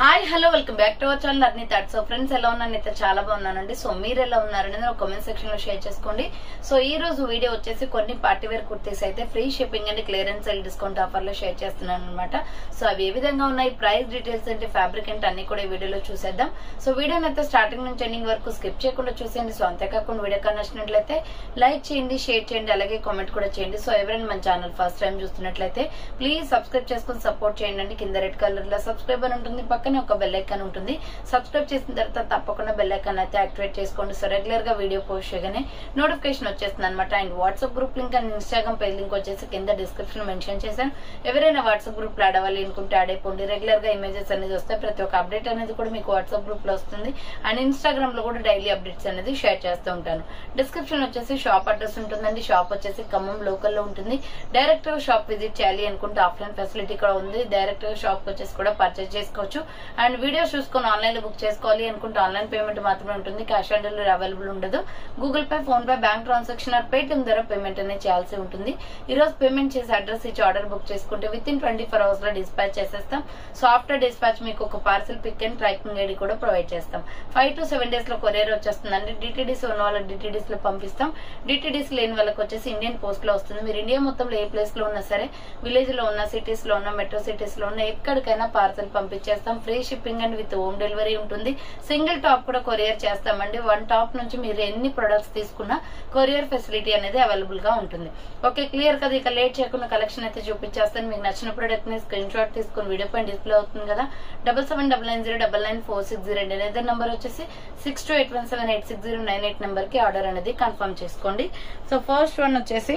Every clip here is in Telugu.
Hi hello welcome back to our channel అర్ని థర్డ్ సో ఫ్రెండ్స్ ఎలా ఉన్నాను అయితే చాలా బాగున్నానండి. సో మీరు ఎలా ఉన్నారనేది ఒక కామెంట్ సెక్షన్లో షేర్ చేసుకోండి. సో ఈ రోజు వీడియో వచ్చేసి కొన్ని పార్టీ వేర్ కుర్తీస్ అయితే free shipping and clearance and discount ఆఫర్లో షేర్ చేస్తున్నాను అనమాట సో అవి ఏ విధంగా ఉన్నాయి? ప్రైస్ డీటెయిల్స్ అంటే ఫ్యాబ్రిక్ అంటే అన్ని కూడా వీడియోలో చూసేద్దాం. సో వీడియోని అయితే స్టార్టింగ్ నుంచి ఎండింగ్ వరకు స్కిప్ చేయకుండా చూసేయండి. సో అంతేకాకుండా వీడియో కానీ నచ్చినట్లయితే లైక్ చేయండి షేర్ చేయండి అలాగే కామెంట్ కూడా చేయండి. సో ఎవరైనా మన ఛానల్ ఫస్ట్ టైం చూస్తున్నట్లయితే ప్లీజ్ సబ్స్క్రైబ్ చేసుకుని సపోర్ట్ చేయండి. కింద రెడ్ కలర్లో సబ్స్క్రైబర్ ఉంటుంది. పక్క పక్కనే ఒక బెల్ ఐకాన్ ఉంటుంది. సబ్స్క్రైబ్ చేసిన తర్వాత తప్పకుండా బెల్ ఐకాన్ అయితే యాక్టివేట్ చేసుకోండి. సో రెగ్యులర్గా వీడియో పోస్ట్ చేయగానే నోటిఫికేషన్ వచ్చేస్తుంది అనమాట and WhatsApp group link and Instagram page link వచ్చేసి కింద డిస్క్రిప్షన్ మెన్షన్ చేశాను. ఎవరైనా వాట్సాప్ గ్రూప్లో యాడ్ అవ్వాలి అనుకుంటే యాడ్ అయిపోండి రెగ్యులర్గా ఇమేజెస్ అనేది వస్తాయి. ప్రతి ఒక్క అప్డేట్ అనేది కూడా మీకు వాట్సాప్ గ్రూప్లో వస్తుంది. అండ్ ఇన్స్టాగ్రామ్లో కూడా డైలీ అప్డేట్స్ అనేది షేర్ చేస్తూ ఉంటాను. డిస్క్రిప్షన్ వచ్చేసి షాప్ అడ్రస్ ఉంటుందండి. షాప్ వచ్చేసి ఖమ్మం లోకల్లో ఉంటుంది. డైరెక్ట్గా షాప్ విజిట్ చేయాలి అనుకుంటే ఆఫ్లైన్ ఫెసిలిటీ కూడా ఉంది. డైరెక్ట్గా షాప్ వచ్చేసి కూడా పర్చేస్ చేసుకోవచ్చు. అండ్ వీడియోస్ చూసుకొని ఆన్లైన్లో బుక్ చేసుకోవాలి అనుకుంటే ఆన్లైన్ పేమెంట్ మాత్రమే ఉంటుంది. క్యాష్ ఆన్ డెలివరీ అవైలబుల్ ఉండదు. Google Pay PhonePe bank transaction or Paytm ద్వారా పేమెంట్ అనేది చేయాల్సి ఉంటుంది. ఈ రోజు పేమెంట్ చేసి అడ్రస్ ఇచ్చి ఆర్డర్ బుక్ చేసుకుంటే విత్ ఇన్ ట్వంటీ ఫోర్ అవర్స్లో డిస్పాచ్ చేసేస్తాం. సో ఆఫ్టర్ డిస్పాచ్ మీకు ఒక parcel pick and tracking ID కూడా ప్రొవైడ్ చేస్తాం. ఫైవ్ టు సెవెన్ డేస్లో కొరియర్ వచ్చేస్తుందండి. డిటీడీస్ ఉన్న వాళ్ళకి డిటీడీస్లో పంపిస్తాం. డిటీడీస్ లేని వాళ్ళకి వచ్చేసి ఇండియన్ పోస్ట్లో వస్తుంది. మీరు ఇండియా మొత్తంలో ఏ ప్లేస్లో ఉన్నా సరే విలేజ్లో ఉన్న సిటీస్లో ఉన్న మెట్రో సిటీస్లో ఉన్న ఎక్కడికైనా parcel పంపించేస్తాం. Free shipping and with home delivery ఉంటుంది. సింగిల్ టాప్ కూడా కొరియర్ చేస్తామండి. వన్ టాప్ నుంచి మీరు ఎన్ని ప్రొడక్ట్స్ తీసుకున్నా కొరియర్ ఫెసిలిటీ అనేది అవైలబుల్గా ఉంటుంది. ఓకే క్లియర్ కదా? ఇక లేట్ చేయకుండా కలెక్షన్ అయితే చూపించేస్తాను. మీకు నచ్చిన ప్రొడక్ట్ని స్క్రీన్ షాట్ తీసుకుని వీడియో పైన డిస్ప్లే అవుతుంది కదా? Double seven double nine zero double nine four six zero అండి. ఇదే నెంబర్ వచ్చేసి six two eight one seven eight six zero nine eight నెంబర్కి ఆర్డర్ అనేది కన్ఫర్మ్ చేసుకోండి. సో ఫస్ట్ వన్ వచ్చేసి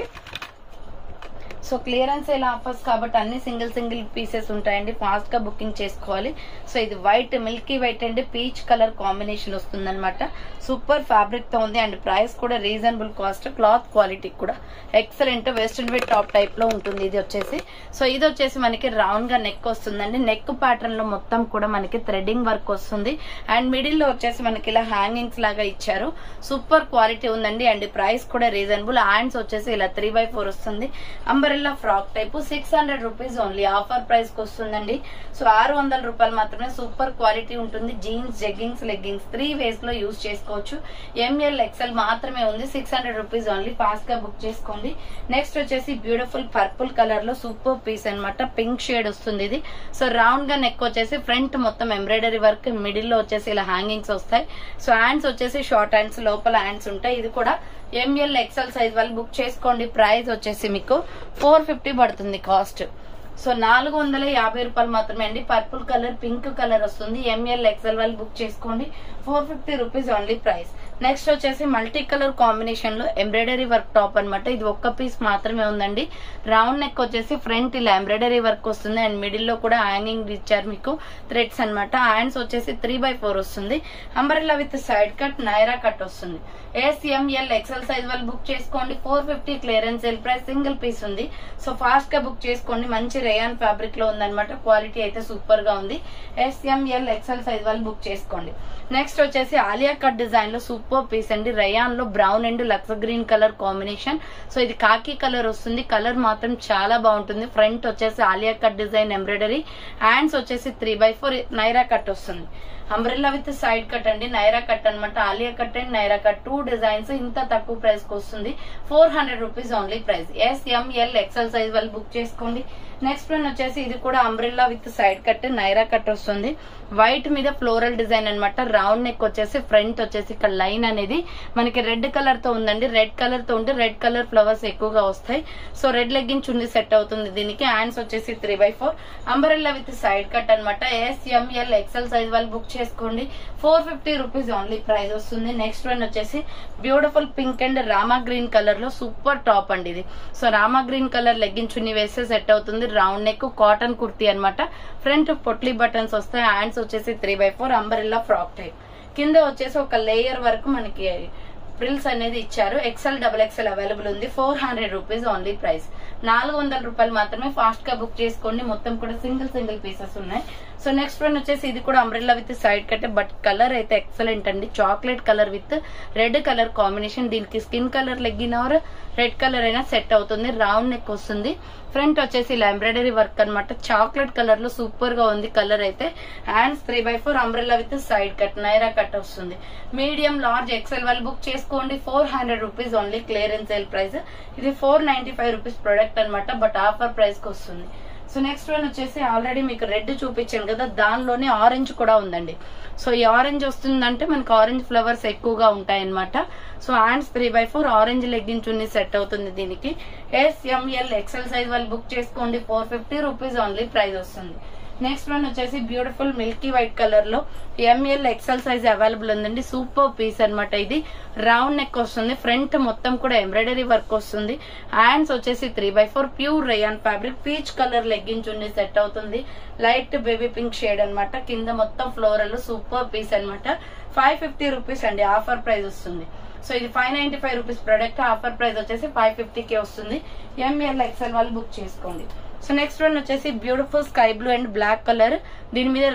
సో క్లియరెన్స్ సేల్ ఆఫర్స్ కాబట్టి అన్ని సింగిల్ సింగిల్ పీసెస్ ఉంటాయండి. ఫాస్ట్గా బుకింగ్ చేసుకోవాలి. సో ఇది white milky white and. Peach colour combination వస్తుందన్నమాట. సూపర్ ఫ్యాబ్రిక్తో ఉంది అండ్ ప్రైస్ కూడా రీజనబుల్ కాస్ట్ క్లాత్ క్వాలిటీ కూడా. ఎక్సలెంట్ వెస్ట్రన్ వేర్ టాప్ టైప్లో ఉంటుంది ఇది వచ్చేసి. సో ఇది వచ్చేసి మనకి రౌండ్గా నెక్ వస్తుందండి. నెక్ ప్యాటర్న్లో మొత్తం కూడా మనకి థ్రెడింగ్ వర్క్ వస్తుంది. అండ్ మిడిల్లో వచ్చేసి మనకి ఇలా హ్యాంగింగ్స్ లాగా ఇచ్చారు. సూపర్ క్వాలిటీ ఉందండి అండ్ ప్రైస్ కూడా రీజనబుల్ హ్యాండ్స్ వచ్చేసి ఇలా త్రీ బై ఫోర్ వస్తుంది. Gorilla frock type six hundred rupees only offer ప్రైస్కి వస్తుందండి. సో ఆరు వందల రూపాయలు మాత్రమే సూపర్ క్వాలిటీ ఉంటుంది. జీన్స్ జెగ్గింగ్స్ లెగ్గింగ్స్ త్రీ వేస్లో యూజ్ చేసుకోవచ్చు. ఎంఎల్ ఎక్సెల్ మాత్రమే ఉంది. సిక్స్ హండ్రెడ్ రూపీస్ ఓన్లీ ఫాస్ట్గా బుక్ చేసుకోండి. నెక్స్ట్ వచ్చేసి బ్యూటిఫుల్ పర్పుల్ కలర్లో సూపర్ పీస్ అన్నమాట. పింక్ షేడ్ వస్తుంది ఇది. సో రౌండ్గా నెక్ వచ్చేసి ఫ్రంట్ మొత్తం ఎంబ్రాయిడరీ వర్క్ మిడిల్లో వచ్చేసి ఇలా హ్యాంగింగ్స్ వస్తాయి. సో హ్యాండ్స్ వచ్చేసి షార్ట్ హ్యాండ్స్ లోపల హ్యాండ్స్ ఉంటాయి. ఇది కూడా ఎంఎల్ ఎక్సెల్ సైజ్ వాళ్ళు బుక్ చేసుకోండి. ప్రైస్ వచ్చేసి మీకు ఫోర్ ఫిఫ్టీ పడుతుంది కాస్ట్ సో నాలుగు వందల యాభై రూపాయలు మాత్రమే అండి. పర్పుల్ కలర్ పింక్ కలర్ వస్తుంది. ఎంఎల్ ఎక్సెల్ వాళ్ళు బుక్ చేసుకోండి. Four fifty rupees only price next వచ్చేసి మల్టీ కలర్ కాంబినేషన్లో ఎంబ్రాయిడరీ వర్క్ టాప్ అనమాట ఇది ఒక్క పీస్ మాత్రమే ఉందండి. రౌండ్ నెక్ వచ్చేసి ఫ్రంట్ ఇలా ఎంబ్రాయిడరీ వర్క్ వస్తుంది. అండ్ మిడిల్లో కూడా హ్యాంగింగ్ ఇచ్చారు మీకు థ్రెడ్స్ అనమాట హ్యాండ్స్ వచ్చేసి త్రీ బై ఫోర్ వస్తుంది. Umbrella with side cut Naira cut వస్తుంది. S M L XL size వాళ్ళు బుక్ చేసుకోండి. Four fifty clearance sale price single piece ఉంది. సో ఫాస్ట్గా బుక్ చేసుకోండి. మంచి రేయాన్ ఫ్యాబ్రిక్లో ఉందన్నమాట. క్వాలిటీ అయితే సూపర్గా ఉంది. S M L XL size వాళ్ళు బుక్ చేసుకోండి. నెక్స్ట్ వచ్చేసి ఆలియా కట్ డిజైన్లో సూపర్ పీస్ అండి. రయాన్లో brown and Lux green colour combination so ఇది కాకి కలర్ వస్తుంది. కలర్ మాత్రం చాలా బాగుంటుంది. ఫ్రంట్ వచ్చేసి Alia cut design embroidery hands వచ్చేసి three by four Naira cut వస్తుంది. అంబ్రెల్లా విత్ సైడ్ కట్ అండి నైరా కట్ అనమాట Alia cut and Naira cut two designs ఇంత తక్కువ ప్రైస్కి వస్తుంది. Four hundred rupees only price S M L XL size వాళ్ళు బుక్ చేసుకోండి. నెక్స్ట్ వన్ వచ్చేసి ఇది కూడా umbrella with side cut Naira cut వస్తుంది. వైట్ మీద ఫ్లోరల్ డిజైన్ అనమాట రౌండ్ నెక్ వచ్చేసి ఫ్రంట్ వచ్చేసి ఇక్కడ లైన్ అనేది. మనకి రెడ్ కలర్తో ఉందండి. రెడ్ కలర్తో ఉంటే రెడ్ కలర్ ఫ్లవర్స్ ఎక్కువగా వస్తాయి. సో రెడ్ లెగ్గిన్ చుండి సెట్ అవుతుంది దీనికి. హ్యాండ్స్ వచ్చేసి three by four umbrella with side cut అనమాట S M L XL size వాళ్ళు బుక్ చేసుకోండి. Four fifty rupees only price వస్తుంది. నెక్స్ట్ వన్ వచ్చేసి beautiful pink and rama green కలర్లో సూపర్ టాప్ అండి ఇది. So rama green colour legging chunni వేస్తే సెట్ అవుతుంది. రౌండ్ నెక్ కాటన్ కుర్తీ అనమాట ఫ్రంట్ పొట్లీ బటన్స్ వస్తాయి. హ్యాండ్స్ వచ్చేసి three by four umbrella frock type కింద వచ్చేసి ఒక లేయర్ వరకు మనకి ప్రిల్స్ అనేది ఇచ్చారు. ఎక్సెల్ డబుల్ ఎక్సెల్ అవైలబుల్ ఉంది. Four hundred rupees only price నాలుగు వందల రూపాయలు మాత్రమే ఫాస్ట్గా బుక్ చేసుకోండి. మొత్తం కూడా సింగిల్ సింగిల్ పీసెస్ ఉన్నాయి. సో నెక్స్ట్ వన్ వచ్చేసి ఇది కూడా umbrella with side cut but colour అయితే ఎక్సలెంట్ అండి. Chocolate colour with red colour combination దీనికి skin colour legging or red colour అయినా సెట్ అవుతుంది. రౌండ్ నెక్ వస్తుంది. ఫ్రంట్ వచ్చేసి ఇలా ఎంబ్రాయిడరీ వర్క్ అనమాట చాక్లెట్ కలర్లో సూపర్గా ఉంది కలర్ అయితే. Hands three by four umbrella with side cut Naira cut వస్తుంది. మీడియం లార్జ్ ఎక్సెల్ వాళ్ళు బుక్ చేసుకోండి. Four hundred rupees only clearance sale price ఇది four ninety five rupees product అనమాట బట్ ఆఫర్ ప్రైస్కి వస్తుంది. సో నెక్స్ట్ వన్ వచ్చేసి ఆల్రెడీ మీకు రెడ్ చూపించాను కదా దానిలోనే ఆరెంజ్ కూడా ఉందండి. సో ఈ ఆరెంజ్ వస్తుందంటే మనకు ఆరెంజ్ ఫ్లవర్స్ ఎక్కువగా ఉంటాయన్నమాట. So hands three by four orange legging chunni set అవుతుంది దీనికి. S M L XL size వాళ్ళు బుక్ చేసుకోండి four fifty rupees only price వస్తుంది. నెక్స్ట్ వన్ వచ్చేసి బ్యూటిఫుల్ మిల్కీ వైట్ కలర్లో M L XL size available ఉందండి. సూపర్ పీస్ అన్నమాట ఇది. రౌండ్ నెక్ వస్తుంది. ఫ్రంట్ మొత్తం కూడా ఎంబ్రాయిడరీ వర్క్ వస్తుంది. హ్యాండ్స్ వచ్చేసి three by four pure rayon fabric peach colour legging chunni set అవుతుంది. లైట్ బేబీ పింక్ షేడ్ అనమాట కింద మొత్తం ఫ్లోరల్ సూపర్ పీస్ అన్నమాట. ఫైవ్ ఫిఫ్టీ రూపీస్ అండి. ఆఫర్ ప్రైస్ వస్తుంది. సో ఇది five ninety five rupees product offer price వచ్చేసి ఫైవ్ ఫిఫ్టీకే వస్తుంది. ఎంఎల్ ఎక్సెల్ వాళ్ళు బుక్ చేసుకోండి. సో నెక్స్ట్ వన్ వచ్చేసి beautiful sky blue and black colour దీని మీద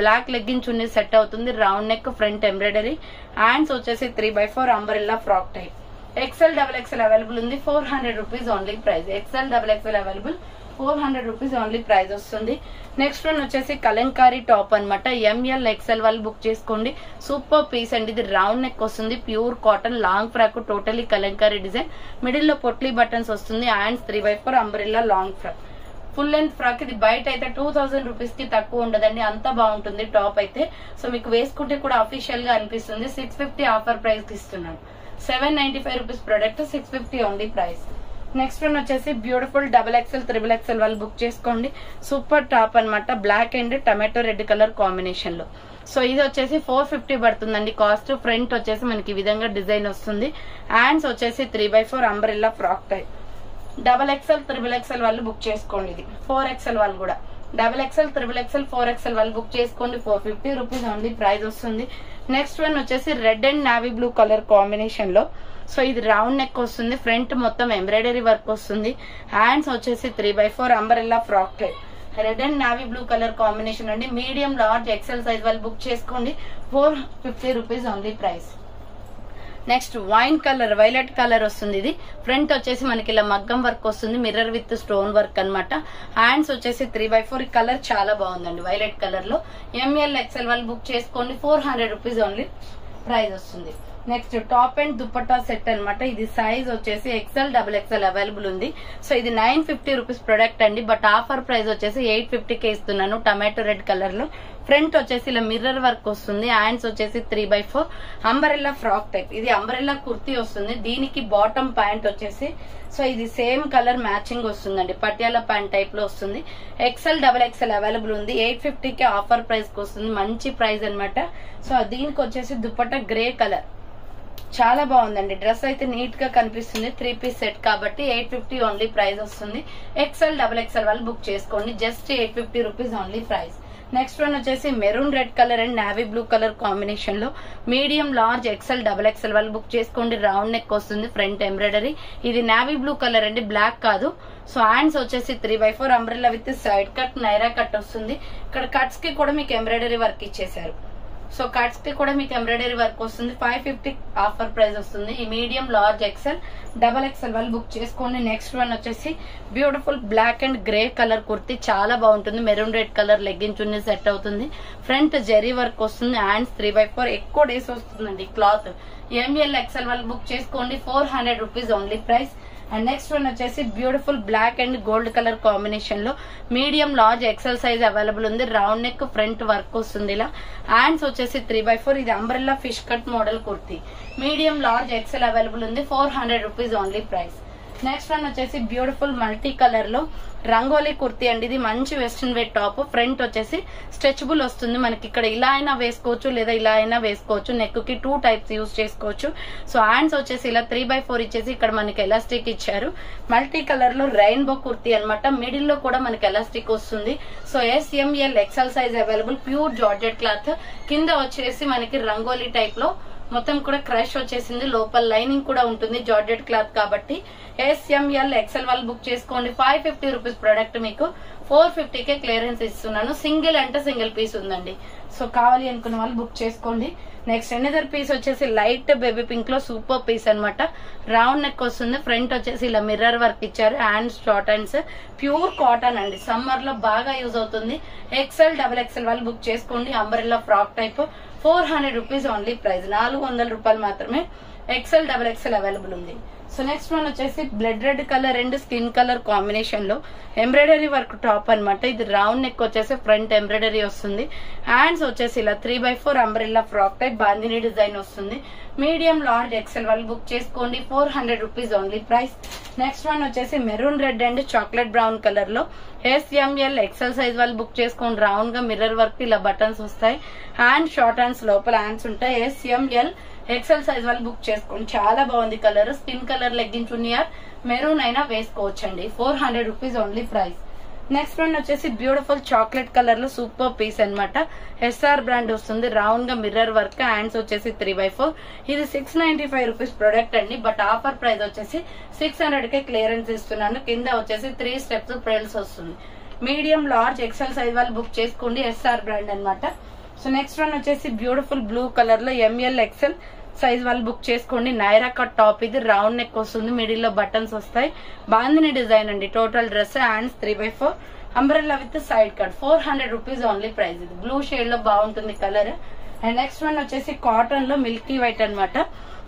బ్లాక్ లెగ్గిన్ ఉండి సెట్ అవుతుంది. Round neck front embroidery hands వచ్చేసి three by four umbrella frock type XL double XL available ఉంది. Four hundred rupees only price XL double XL available four hundred rupees only price వస్తుంది. నెక్స్ట్ వన్ వచ్చేసి కలంకారీ టాప్ అనమాట ఎంఎల్ ఎక్సెల్ వాళ్ళు బుక్ చేసుకోండి. సూపర్ పీస్ అండి. ఇది రౌండ్ నెక్ వస్తుంది. Pure cotton long frock totally kalamkari design మిడిల్లో పొట్లీ బటన్స్ వస్తుంది. And three by four umbrella long frock full length frock ఇది బయట అయితే టూ థౌసండ్ రూపీస్కి తక్కువ ఉండదండి. అంత బాగుంటుంది టాప్ అయితే. సో మీకు వేసుకుంటే కూడా అఫీషియల్గా అనిపిస్తుంది. సిక్స్ ఫిఫ్టీ ఆఫర్ ప్రైస్కి ఇస్తున్నాను. Seven ninety five rupees product six fifty only price. Next one వచ్చేసి beautiful double XL triple XL వాళ్ళు బుక్ చేసుకోండి. సూపర్ టాప్ అన్నమాట. Black and tomato red colour కాంబినేషన్లో. సో ఇది వచ్చేసి ఫోర్ ఫిఫ్టీ పడుతుందండి. కాస్ట్ ఫ్రంట్ వచ్చేసి మనకి ఈ విధంగా డిజైన్ వస్తుంది. హ్యాండ్స్ వచ్చేసి three by four umbrella frock type. Double XL triple XL వాళ్ళు బుక్ చేసుకోండి ఇది. ఫోర్ ఎక్స్ఎల్ వాళ్ళు కూడా. Double XL triple XL four XL వాళ్ళు బుక్ చేసుకోండి. Four fifty rupees only price వస్తుంది. నెక్స్ట్ వన్ వచ్చేసి red and navy blue colour కాంబినేషన్లో. సో ఇది రౌండ్ నెక్ వస్తుంది. ఫ్రంట్ మొత్తం ఎంబ్రాయిడరీ వర్క్ వస్తుంది. హ్యాండ్స్ వచ్చేసి three by four umbrella frock type red and navy blue colour combination అండి. మీడియం లార్జ్ ఎక్సెల్ సైజ్ వాళ్ళు బుక్ చేసుకోండి. Four fifty rupees only price next wine colour violet colour వస్తుంది ఇది. ఫ్రంట్ వచ్చేసి మనకి ఇలా మగ్గం వర్క్ వస్తుంది మిర్రర్ విత్ స్టోన్ వర్క్ అన్నమాట. హ్యాండ్స్ వచ్చేసి త్రీ బై ఫోర్ కలర్ చాలా బాగుందండి వైలెట్ కలర్లో ఎంఎల్ ఎక్స్ఎల్ వాళ్ళు బుక్ చేసుకోండి four hundred rupees only price వస్తుంది. Next top and dupatta set అన్నమాట. ఇది సైజ్ వచ్చేసి ఎక్సెల్ డబుల్ ఎక్సెల్ అవైలబుల్ ఉంది. సో ఇది నైన్ ఫిఫ్టీ రూపీస్ ప్రొడక్ట్ అండి. బట్ ఆఫర్ ప్రైస్ వచ్చేసి ఎయిట్ ఫిఫ్టీకే ఇస్తున్నాను. టమాటో రెడ్ కలర్లో. ఫ్రంట్ వచ్చేసి ఇలా మిర్రర్ వర్క్ వస్తుంది. హ్యాండ్స్ వచ్చేసి three by four. Umbrella frock type. ఇది అంబరెల్లా కుర్తీ వస్తుంది. దీనికి బాటమ్ ప్యాంట్ వచ్చేసి. సో ఇది సేమ్ కలర్ మ్యాచింగ్ వస్తుందండి. పటియాలా ప్యాంట్ టైప్లో వస్తుంది. ఎక్సెల్ డబల్ ఎక్సెల్ అవైలబుల్ ఉంది. ఎయిట్ ఫిఫ్టీకి ఆఫర్ ప్రైస్కి వస్తుంది. మంచి ప్రైస్ అన్నమాట. సో దీనికి వచ్చేసి దుపట్టా గ్రే కలర్. చాలా బాగుందండి. డ్రెస్ అయితే నీట్గా కనిపిస్తుంది. త్రీ పీస్ సెట్ కాబట్టి ఎయిట్ ఫిఫ్టీ ఓన్లీ ప్రైస్ వస్తుంది. ఎక్స్ఎల్ డబల్ ఎక్స్ఎల్ వాళ్ళు బుక్ చేసుకోండి. Just eight fifty rupees only price next one వచ్చేసి maroon red colour and navy blue colour కాంబినేషన్లో medium large XL double XL వాళ్ళు బుక్ చేసుకోండి. రౌండ్ నెక్ వస్తుంది ఫ్రంట్ ఎంబ్రాయిడరీ ఇది నావీ బ్లూ కలర్ అండి బ్లాక్ కాదు. సో హ్యాండ్స్ వచ్చేసి three by four umbrella with side cut Naira cut వస్తుంది. ఇక్కడ కట్స్కి కూడా మీకు ఎంబ్రాయిడరీ వర్క్ ఇచ్చేసారు సో కట్స్కి కూడా మీకు ఎంబ్రాయిడరీ వర్క్ వస్తుంది. ఫైవ్ ఫిఫ్టీ ఆఫర్ ప్రైస్ వస్తుంది. ఈ medium large XL double XL వాళ్ళు బుక్ చేసుకోండి. నెక్స్ట్ వన్ వచ్చేసి beautiful black and grey colour kurti. చాలా బాగుంటుంది. Maroon red colour legging chunni set అవుతుంది. ఫ్రంట్ జెరీ వర్క్ వస్తుంది. హ్యాండ్స్ త్రీ బై ఫోర్ ఎక్కువ డేస్ వస్తుందండి. క్లాత్. ఎంఎల్ ఎక్సెల్ వాళ్ళు బుక్ చేసుకోండి. Four hundred rupees only price and next one వచ్చేసి beautiful black and gold colour కాంబినేషన్లో medium large XL size available ఉంది. రౌండ్ నెక్ ఫ్రంట్ వర్క్ వస్తుంది ఇలా. హ్యాండ్స్ వచ్చేసి త్రీ బై ఫోర్ ఇది umbrella fish cut model kurti. Medium large XL available ఉంది. Four hundred rupees only price next one వచ్చేసి బ్యూటిఫుల్ మల్టీ కలర్లో రంగోలీ కుర్తీ అండి. ఇది మంచి వెస్ట్రన్ వేర్ టాప్ ఫ్రంట్ వచ్చేసి స్ట్రెచబుల్ వస్తుంది. మనకి ఇక్కడ ఇలా అయినా వేసుకోవచ్చు లేదా ఇలా అయినా వేసుకోవచ్చు. నెక్కి టూ టైప్స్ యూజ్ చేసుకోవచ్చు. సో హ్యాండ్స్ వచ్చేసి ఇలా త్రీ బై ఫోర్ ఇచ్చేసి ఇక్కడ మనకి ఎలాస్టిక్ ఇచ్చారు. మల్టీ కలర్లో రెయిన్బో కుర్తీ అనమాట మిడిల్లో కూడా మనకి ఎలాస్టిక్ వస్తుంది. So S M L XL size available pure georgette cloth కింద వచ్చేసి మనకి రంగోలీ టైప్లో మొత్తం కూడా క్రష్ వచ్చేసింది. లోపల లైనింగ్ కూడా ఉంటుంది జార్జెట్ క్లాత్ కాబట్టి. ఎస్ఎంఎల్ ఎక్సెల్ వాళ్ళు బుక్ చేసుకోండి. ఫైవ్ ఫిఫ్టీ రూపీస్ ప్రొడక్ట్ మీకు. ఫోర్ ఫిఫ్టీకే క్లియరెన్స్ ఇస్తున్నాను. సింగిల్ అంటే సింగిల్ పీస్ ఉందండి. సో కావాలి అనుకున్న వాళ్ళు బుక్ చేసుకోండి. నెక్స్ట్ ఎనదర్ పీస్ వచ్చేసి లైట్ బేబీ పింక్లో సూపర్ పీస్ అన్నమాట. రౌండ్ నెక్ వస్తుంది. ఫ్రంట్ వచ్చేసి ఇలా మిర్రర్ వర్క్ ఇచ్చారు. Hands short hands. Pure cotton అండి. సమ్మర్లో బాగా యూజ్ అవుతుంది. ఎక్సెల్ డబుల్ ఎక్సెల్ వాళ్ళు బుక్ చేసుకోండి. Umbrella frock type four hundred rupees only price. నాలుగు వందల రూపాయలు మాత్రమే ఎక్సెల్ డబల్ ఎక్సెల్ అవైలబుల్ ఉంది. సో నెక్స్ట్ వన్ వచ్చేసి blood red colour and skin colour కాంబినేషన్లో ఎంబ్రాయిడరీ వర్క్ టాప్ అన్నమాట. ఇది రౌండ్ నెక్ వచ్చేసి ఫ్రంట్ ఎంబ్రాయిడరీ వస్తుంది. హ్యాండ్స్ వచ్చేసి ఇలా three by four umbrella frock type bandhani design వస్తుంది. మీడియం లార్జ్ ఎక్సెల్ వాళ్ళు బుక్ చేసుకోండి. Four hundred rupees only price next one వచ్చేసి maroon red and chocolate brown కలర్లో S M L XL size వాళ్ళు బుక్ చేసుకోండి. రౌండ్గా మిర్రర్ వర్క్ ఇలా బటన్స్ వస్తాయి. హ్యాండ్ షార్ట్ హ్యాండ్స్ లోపల హ్యాండ్స్ ఉంటాయి. S M L XL size వాళ్ళు బుక్ చేసుకోండి. చాలా బాగుంది కలర్ స్కిన్ కలర్ లెగ్గింగ్స్ ఉన్నియర్ మెరూన్ అయినా వేసుకోవచ్చండి. Four hundred rupees only price next one వచ్చేసి బ్యూటిఫుల్ చాక్లెట్ కలర్లో సూపర్ పీస్ అనమాట ఎస్ఆర్ బ్రాండ్ వస్తుంది. రౌండ్గా మిర్రర్ వర్క్ హ్యాండ్స్ వచ్చేసి త్రీ బై ఫోర్ ఇది six ninety five rupees product అండి. బట్ ఆఫర్ ప్రైస్ వచ్చేసి సిక్స్ హండ్రెడ్ కే క్లియరెన్స్ ఇస్తున్నాను. కింద వచ్చేసి త్రీ స్టెప్స్ ప్రైల్స్ వస్తుంది. మీడియం లార్జ్ ఎక్సెల్ సైజ్ వాళ్ళు బుక్ చేసుకోండి. ఎస్ఆర్ బ్రాండ్ అన్నమాట. సో నెక్స్ట్ వన్ వచ్చేసి బ్యూటిఫుల్ బ్లూ కలర్లో ఎంఎల్ ఎక్సెల్ సైజ్ వాళ్ళు బుక్ చేసుకోండి. నైరా కట్ టాప్ ఇది రౌండ్ నెక్ వస్తుంది. మిడిల్లో బటన్స్ వస్తాయి. బాందిని డిజైన్ అండి. Total dress hands three by four umbrella with side cut four hundred rupees only price ఇది. బ్లూ షేడ్లో బాగుంటుంది కలర్ అండ్ నెక్స్ట్ వన్ వచ్చేసి కాటన్లో మిల్కీ వైట్ అన్నమాట.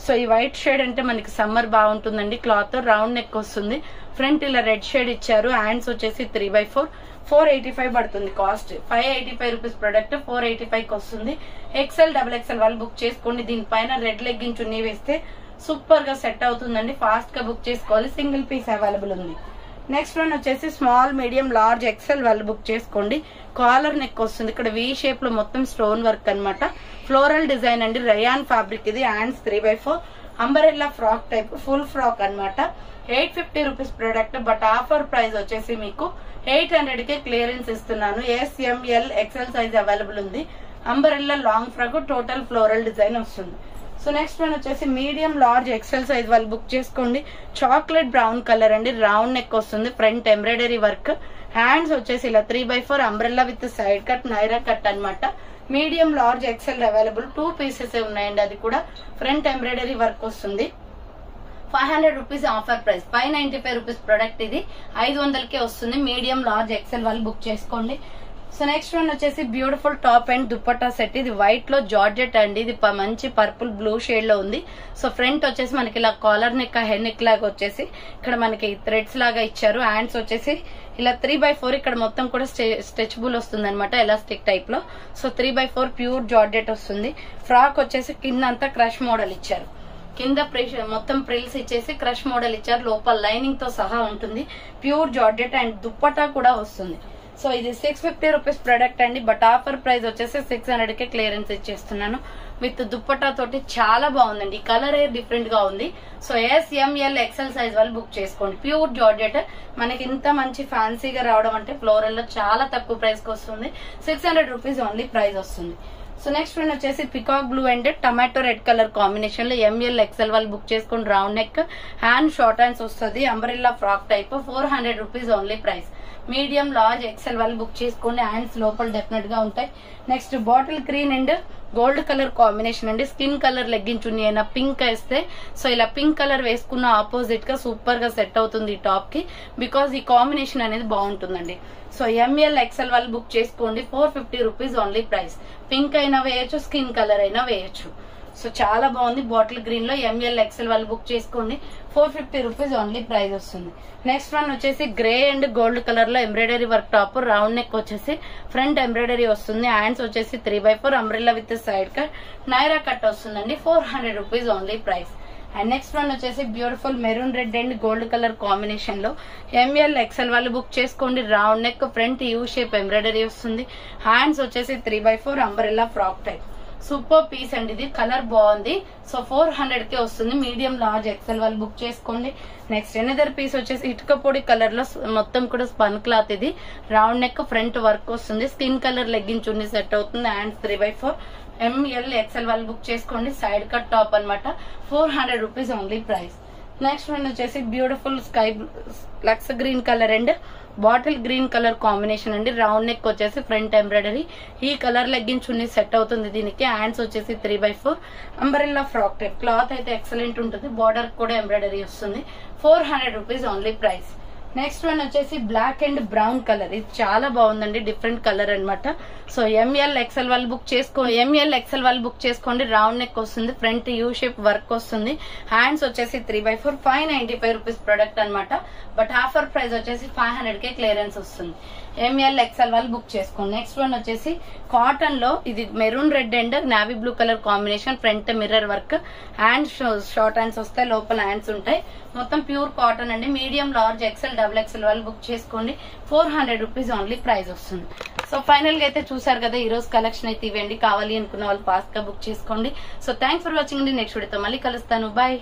సో ఈ వైట్ షేడ్ అంటే మనకి సమ్మర్ బాగుంటుందండి. క్లాత్ రౌండ్ నెక్ వస్తుంది. ఫ్రంట్ ఇలా రెడ్ షేడ్ ఇచ్చారు. హ్యాండ్స్ వచ్చేసి three by four four eighty five పడుతుంది cost. Five eighty five rupees product four eighty five వస్తుంది ఎక్సెల్ డబుల్ ఎక్సెల్ వాళ్ళు బుక్ చేసుకోండి. దీనిపైన రెడ్ లెగ్గిన్ చున్నీ వేస్తే సూపర్గా సెట్ అవుతుందండి. ఫాస్ట్గా బుక్ చేసుకోవాలి. సింగిల్ పీస్ అవైలబుల్ ఉంది. నెక్స్ట్ వన్ వచ్చేసి స్మాల్ మీడియం లార్జ్ ఎక్సెల్ వాళ్ళు బుక్ చేసుకోండి. కాలర్ నెక్ వస్తుంది. ఇక్కడ వి షేప్లో మొత్తం స్టోన్ వర్క్ అన్నమాట. ఫ్లోరల్ డిజైన్ అండి. రయాన్ ఫ్యాబ్రిక్ ఇది. Hands three by four umbrella frock type full frock అన్నమాట. Eight fifty rupees product but offer price వచ్చేసి మీకు ఎయిట్ హండ్రెడ్ కే క్లియరెన్స్ ఇస్తున్నాను. S M L XL size available ఉంది. Umbrella long frock total floral design వస్తుంది. సో నెక్స్ట్ వన్ వచ్చేసి మీడియం లార్జ్ ఎక్సెల్ సైజ్ వాళ్ళు బుక్ చేసుకోండి. చాక్లెట్ బ్రౌన్ కలర్ అండి. రౌండ్ నెక్ వస్తుంది. ఫ్రంట్ ఎంబ్రాయిడరీ వర్క్ హ్యాండ్స్ వచ్చేసి ఇలా three by four umbrella with side cut Naira cut అన్నమాట. Medium large XL available two pieces ఉన్నాయండి. అది కూడా ఫ్రంట్ ఎంబ్రాయిడరీ వర్క్ వస్తుంది. Five hundred rupees offer price five ninety five rupees product ఇది. ఐదు వందలకే వస్తుంది. మీడియం లార్జ్ ఎక్సెల్ వాళ్ళు బుక్ చేసుకోండి. సో నెక్స్ట్ వన్ వచ్చేసి beautiful top and dupatta set ఇది వైట్లో జార్జెట్ అండి. ఇది ప- మంచి పర్పుల్ బ్లూ షేడ్లో ఉంది. సో ఫ్రంట్ వచ్చేసి మనకి ఇలా కాలర్ నెక్ హెడ్ నెక్ లాగా వచ్చేసి ఇక్కడ మనకి థ్రెడ్స్ లాగా ఇచ్చారు. హ్యాండ్స్ వచ్చేసి ఇలా త్రీ బై ఫోర్ ఇక్కడ మొత్తం కూడా స్ట్రెచబుల్ వస్తుంది అనమాట ఎలాస్టిక్ టైప్లో. So three by four pure georgette వస్తుంది. ఫ్రాక్ వచ్చేసి కింద అంతా క్రష్ మోడల్ ఇచ్చారు. కింద ప్రెషర్ మొత్తం ప్రిల్స్ ఇచ్చేసి క్రష్ మోడల్ ఇచ్చారు. లోపల లైనింగ్తో సహా ఉంటుంది. ప్యూర్ జార్జెట్ అండ్ దుప్పటా కూడా వస్తుంది. సో ఇది సిక్స్ ఫిఫ్టీ రూపీస్ ప్రొడక్ట్ అండి. బట్ ఆఫర్ ప్రైస్ వచ్చేసి సిక్స్ హండ్రెడ్ కే క్లియరెన్స్ ఇచ్చేస్తున్నాను. విత్ దుప్పటా తోటి చాలా బాగుందండి. కలర్ డిఫరెంట్గా ఉంది. So S M L XL size వాళ్ళు బుక్ చేసుకోండి. Pure georgette. మనకి ఇంత మంచి ఫ్యాన్సీగా రావడం అంటే ఫ్లోరల్లో చాలా తక్కువ ప్రైస్కి వస్తుంది. Six hundred rupees only price వస్తుంది. సో నెక్స్ట్ ఫ్రెండ్ వచ్చేసి peacock blue and tomato red colour కాంబినేషన్లో ఎంఎల్ ఎక్సెల్ వాళ్ళు బుక్ చేసుకుని round neck hand short hands వస్తుంది umbrella frock type four hundred rupees only price medium large XL వాళ్ళు బుక్ చేసుకోండి. హ్యాండ్స్ లోపల డెఫినెట్గా ఉంటాయి. Next bottle green and gold colour combination అండి. స్కిన్ కలర్ లెగ్గించు అయినా పింక్ వేస్తే సో ఇలా పింక్ కలర్ వేసుకున్న ఆపోజిట్గా సూపర్గా సెట్ అవుతుంది ఈ టాప్కి. బికాస్ ఈ కాంబినేషన్ అనేది బాగుంటుందండి. సో ఎంఎల్ ఎక్సెల్ వాళ్ళు బుక్ చేసుకోండి. Four fifty rupees only price pink అయినా వేయచ్చు స్కిన్ కలర్ అయినా వేయచ్చు. సో చాలా బాగుంది. బాటిల్ గ్రీన్లో ఎంఎల్ ఎక్సెల్ వాళ్ళు బుక్ చేసుకోండి. Four fifty rupees only price వస్తుంది. నెక్స్ట్ వన్ వచ్చేసి గ్రే అండ్ గోల్డ్ కలర్లో embroidery work top round neck వచ్చేసి ఫ్రంట్ ఎంబ్రాయిడరీ వస్తుంది. హ్యాండ్స్ వచ్చేసి three by four umbrella with side cut Naira cut వస్తుందండి. Four hundred rupees only price. And next one వచ్చేసి beautiful maroon red and gold colour కాంబినేషన్లో ఎంఎల్ ఎక్సెల్ వాళ్ళు బుక్ చేసుకోండి. Round neck front U shape embroidery వస్తుంది. హ్యాండ్స్ వచ్చేసి three by four umbrella frock type super piece అండి ఇది. కలర్ బాగుంది. సో ఫోర్ హండ్రెడ్ కే వస్తుంది. మీడియం లార్జ్ ఎక్సెల్ వాళ్ళు బుక్ చేసుకోండి. నెక్స్ట్ ఎనదర్ పీస్ వచ్చేసి ఇటుక పొడి కలర్లో మొత్తం కూడా స్పన్ క్లాత్ ఇది. రౌండ్ నెక్ ఫ్రంట్ వర్క్ వస్తుంది. స్కిన్ కలర్ లెగ్గింగ్ చున్నీ సెట్ అవుతుంది. Hands three by four. ML XL వాళ్ళు బుక్ చేసుకోండి. సైడ్ కట్ టాప్ అన్నమాట. Four hundred rupees only price. Next one వచ్చేసి beautiful sky lux green colour and bottle green colour combination అండి. రౌండ్ నెక్ వచ్చేసి ఫ్రంట్ ఎంబ్రాయిడరీ ఈ కలర్ లెగ్గిన్ చున్నీ సెట్ అవుతుంది దీనికి. హ్యాండ్స్ వచ్చేసి three by four umbrella frock type cloth అయితే ఎక్సలెంట్ ఉంటుంది. బార్డర్ కూడా ఎంబ్రాయిడరీ వస్తుంది. Four hundred rupees only price next one వచ్చేసి బ్లాక్ అండ్ బ్రౌన్ కలర్ ఇది చాలా బాగుందండి డిఫరెంట్ కలర్ అనమాట సో ఎంఎల్ ఎక్సెల్ వాళ్ళు బుక్ చేసుకో ఎంఎల్ ఎక్సెల్ వాళ్ళు బుక్ చేసుకోండి. రౌండ్ నెక్ వస్తుంది ఫ్రంట్ యూ షేప్ వర్క్ వస్తుంది. హ్యాండ్స్ వచ్చేసి three by four five ninety five rupees product అనమాట బట్ ఆఫర్ ప్రైస్ వచ్చేసి ఫైవ్ హండ్రెడ్ కే క్లియరెన్స్ వస్తుంది. ఎంఎల్ ఎక్స్ఎల్ వాళ్ళు బుక్ చేసుకోండి. నెక్స్ట్ వన్ వచ్చేసి కాటన్లో ఇది maroon red and navy blue colour combination front mirror work hands short hands వస్తాయి లోపల హ్యాండ్స్ ఉంటాయి. మొత్తం ప్యూర్ కాటన్ అండి. Medium large XL double XL వాళ్ళు బుక్ చేసుకోండి. Four hundred rupees only price వస్తుంది. సో ఫైనల్గా అయితే చూసారు కదా ఈ రోజు కలెక్షన్ అయితే ఇవ్వండి కావాలి అనుకున్న వాళ్ళు ఫాస్ట్గా బుక్ చేసుకోండి. సో థ్యాంక్స్ ఫర్ వాచింగ్ అండి. నెక్స్ట్ వీడియోతో మళ్ళీ కలుస్తాను. బాయ్